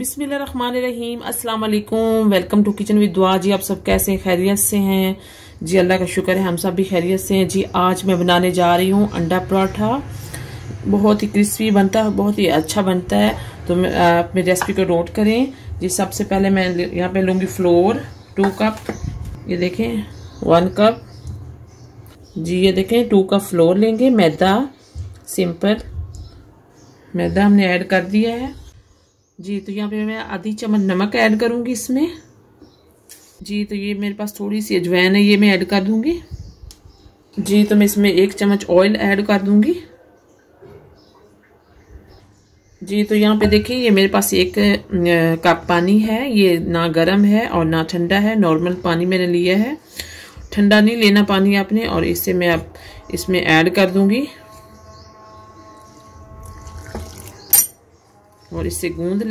बिस्मिल्लाहिर्रहमानिर्रहीम अस्सलाम वालेकुम वेलकम टू किचन विद दुआ। जी, आप सब कैसे खैरियत से हैं? जी, अल्लाह का शुक्र है, हम सब भी खैरियत से हैं। जी, आज मैं बनाने जा रही हूँ अंडा पराठा। बहुत ही क्रिस्पी बनता है, बहुत ही अच्छा बनता है। तो आप मेरी रेसिपी को नोट करें। जी, सबसे पहले मैं यहाँ पे लूँगी फ्लोर टू कप ये देखें वन कप जी, ये देखें टू कप फ्लोर लेंगे, मैदा सिंपल मैदा हमने ऐड कर दिया है। जी तो यहाँ पे मैं आधी चम्मच नमक ऐड करूँगी इसमें। जी तो ये मेरे पास थोड़ी सी अजवैन है, ये मैं ऐड कर दूँगी। जी तो मैं इसमें एक चम्मच ऑयल ऐड कर दूँगी। जी तो यहाँ पे देखिए, ये मेरे पास एक कप पानी है, ये ना गर्म है और ना ठंडा है, नॉर्मल पानी मैंने लिया है। ठंडा नहीं लेना पानी आपने, और इससे मैं अब इसमें ऐड कर दूँगी। और इसे गूंद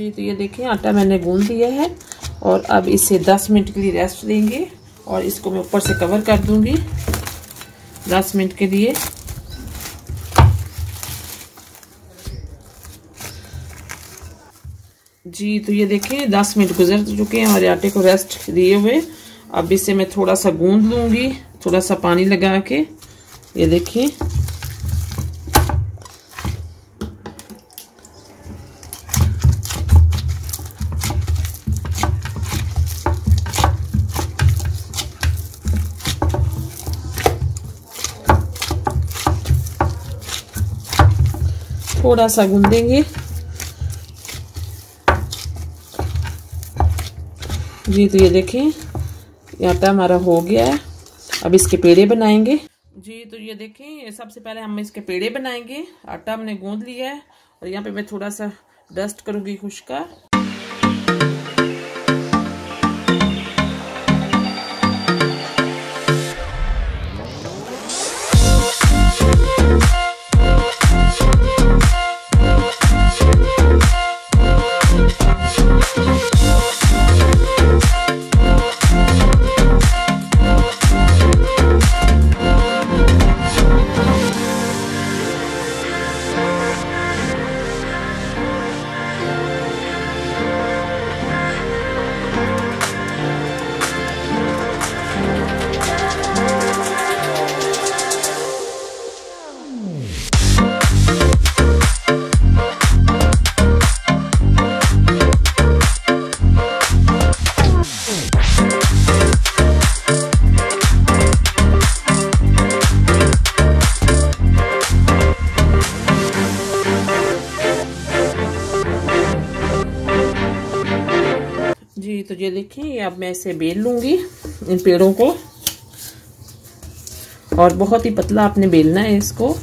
जी तो ये देखिए आटा मैंने गूंद दिया है और अब इसे 10 मिनट के लिए रेस्ट देंगे और इसको मैं ऊपर से कवर कर दूँगी 10 मिनट के लिए। जी तो ये देखिए 10 मिनट गुजर चुके हैं हमारे आटे को रेस्ट दिए हुए। अब इसे मैं थोड़ा सा गूंद लूँगी, थोड़ा सा पानी लगा के। ये देखिए थोड़ा सा गूंदेंगे। जी तो ये देखें आटा हमारा हो गया है। अब इसके पेड़े बनाएँगे। जी तो ये देखें सबसे पहले हम इसके पेड़े बनाएँगे। आटा हमने गूंद लिया है और यहाँ पे मैं थोड़ा सा डस्ट करूँगी खुशका जी तो ये देखिए अब मैं इसे बेल लूँगी इन पेड़ों को। और बहुत ही पतला आपने बेलना है इसको।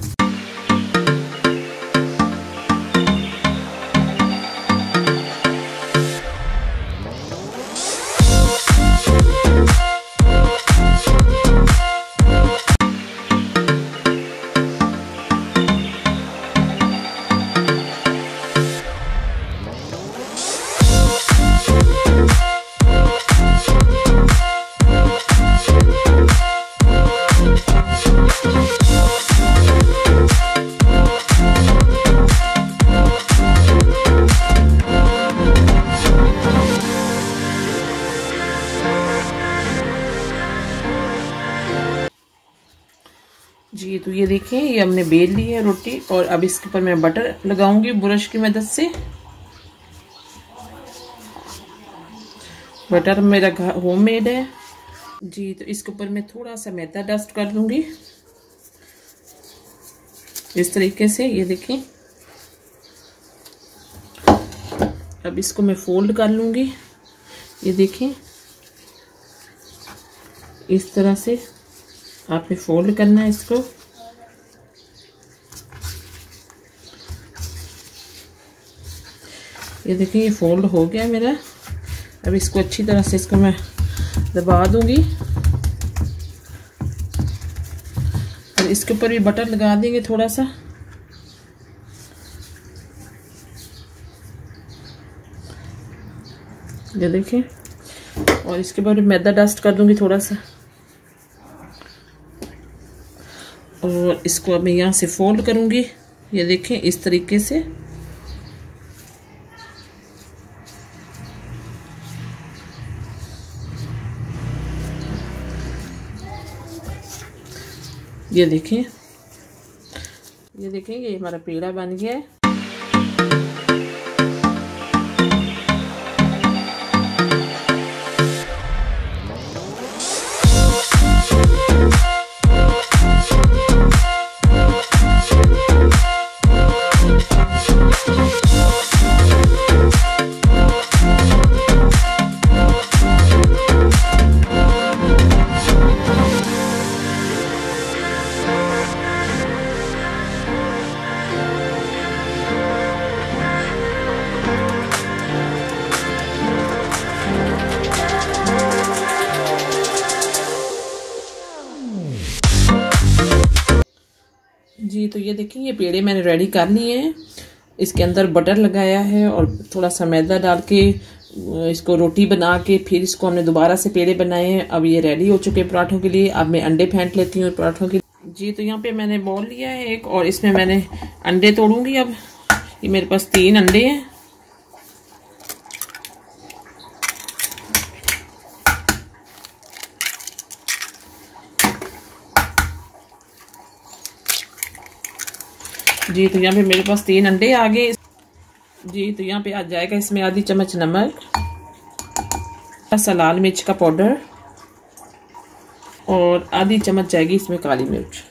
जी तो ये देखिए, ये हमने बेल ली है रोटी, और अब इसके ऊपर मैं बटर लगाऊँगी ब्रश की मदद से। बटर मेरा होम मेड है। जी तो इसके ऊपर मैं थोड़ा सा मैदा डस्ट कर दूँगी। इस तरीके से, ये देखें अब इसको मैं फोल्ड कर लूँगी। ये देखें इस तरह से। आपने फोल्ड करना है इसको। ये देखिए, ये फोल्ड हो गया मेरा। अब इसको अच्छी तरह से इसको मैं दबा दूँगी। और इसके ऊपर भी बटर लगा देंगे थोड़ा सा ये देखिए, और इसके ऊपर मैदा डस्ट कर दूँगी थोड़ा सा और इसको अब मैं यहाँ से फोल्ड करूँगी। ये देखें, इस तरीके से। ये देखें। ये देखें, ये हमारा पेड़ा बन गया है। ये पेड़े मैंने रेडी कर लिए हैं। इसके अंदर बटर लगाया है और थोड़ा सा मैदा डाल के, इसको रोटी बना के, फिर इसको हमने दोबारा से पेड़े बनाए हैं। अब ये रेडी हो चुके हैं पराठों के लिए। अब मैं अंडे फेंट लेती हूँ पराठों के जी तो यहाँ पे मैंने बॉल लिया है एक और इसमें मैंने अंडे तोड़ूँगी अब। ये मेरे पास तीन अंडे हैं। जी तो यहाँ पे मेरे पास तीन अंडे आ गए। जी तो यहाँ पे आ जाएगा इसमें आधी चम्मच नमक लाल मिर्च का पाउडर और आधी चम्मच जाएगी इसमें काली मिर्च।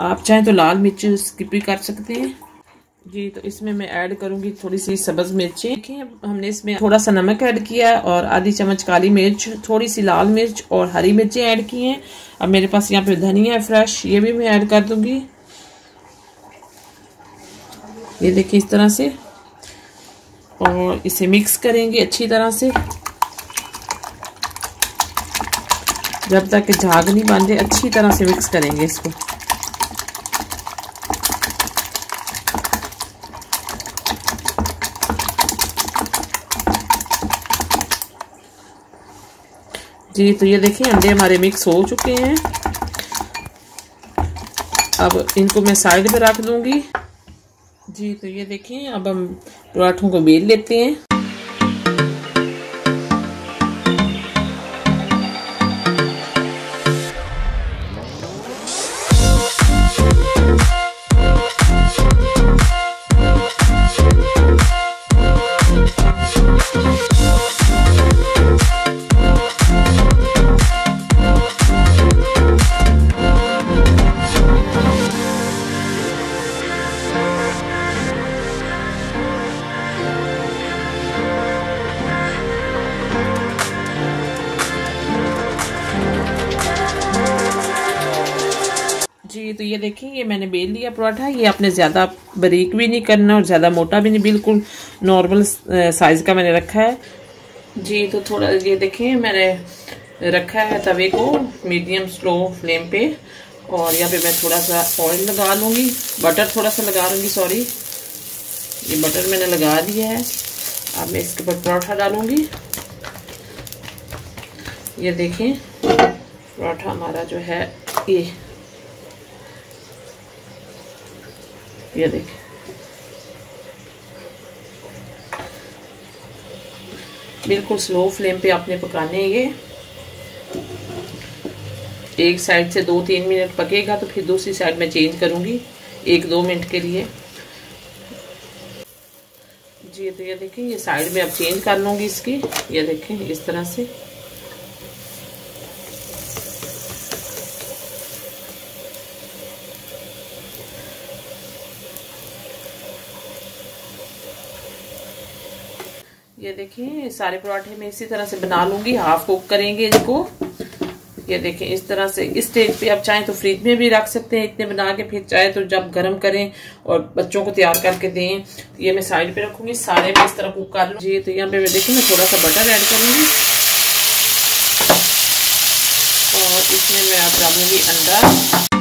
आप चाहें तो लाल मिर्च स्किप भी कर सकते हैं। जी तो इसमें मैं ऐड करूँगी थोड़ी सी सब्ज मिर्ची। देखिए हमने इसमें थोड़ा सा नमक ऐड किया और आधी चम्मच काली मिर्च थोड़ी सी लाल मिर्च और हरी मिर्चें ऐड की हैं। अब मेरे पास यहाँ पे धनिया है फ्रेश ये भी मैं ऐड कर दूँगी। ये देखिए इस तरह से। और इसे मिक्स करेंगे अच्छी तरह से। जब तक झाग नहीं बांधे, अच्छी तरह से मिक्स करेंगे इसको। जी तो ये देखिए, अंडे हमारे मिक्स हो चुके हैं। अब इनको मैं साइड पे रख दूँगी। जी तो ये देखिए अब हम पराठों को बेल लेते हैं। जी तो ये देखिए ये मैंने बेल लिया पराठा, ये आपने ज़्यादा बारीक भी नहीं करना और ज़्यादा मोटा भी नहीं, बिल्कुल नॉर्मल साइज़ का मैंने रखा है। जी तो थोड़ा ये देखिए मैंने रखा है तवे को मीडियम स्लो फ्लेम पे और यहाँ पे मैं थोड़ा सा ऑयल लगा लूँगी। बटर थोड़ा सा लगा लूँगी सॉरी ये बटर मैंने लगा दिया है। अब मैं इसके ऊपर पराठा डालूँगी। ये देखें, पराठा हमारा जो है, ये ये देखिए बिल्कुल स्लो फ्लेम पे आपने पकाने हैं ये। एक साइड से दो तीन मिनट पकेगा तो फिर दूसरी साइड में चेंज करूँगी, एक दो मिनट के लिए। जी तो ये देखिए ये साइड में अब चेंज कर लूँगी इसकी। ये देखें, इस तरह से। ये देखिए सारे पराठे मैं इसी तरह से बना लूँगी हाफ़ कुक करेंगे इसको। ये देखें, इस तरह से, इस स्टेज पे आप चाहें तो फ्रिज में भी रख सकते हैं, इतने बना के, फिर चाहे तो जब गर्म करें और बच्चों को तैयार करके दें। ये मैं साइड पे रखूँगी, सारे में इस तरह कुक कर लूँ जी तो यहाँ पे मैं देखिए मैं थोड़ा सा बटर ऐड करूँगी। और इसमें मैं आप डालूँगी अंडा।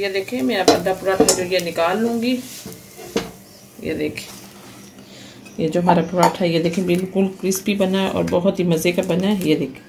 ये देखें, मैं आप अद्धा पराठा जो ये निकाल लूँगी। ये देखें, ये जो हमारा पराठा है, ये देखें, बिल्कुल क्रिस्पी बना है और बहुत ही मज़े का बना है। ये देखें।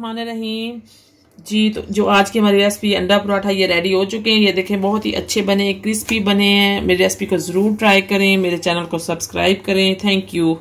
रहमान रहीम। जी तो जो आज की हमारी रेसिपी अंडा पराठा, ये रेडी हो चुके हैं। ये देखें, बहुत ही अच्छे बने क्रिस्पी बने हैं। मेरी रेसिपी को ज़रूर ट्राई करें। मेरे चैनल को सब्सक्राइब करें। Thank you